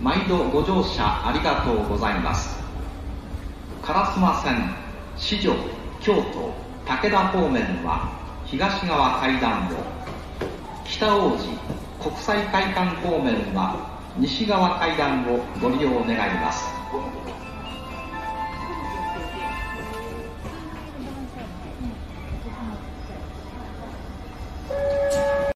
毎度ご乗車ありがとうございます。烏丸線四条京都武田方面は東側階段を北大路国際会館方面は西側階段をご利用願います。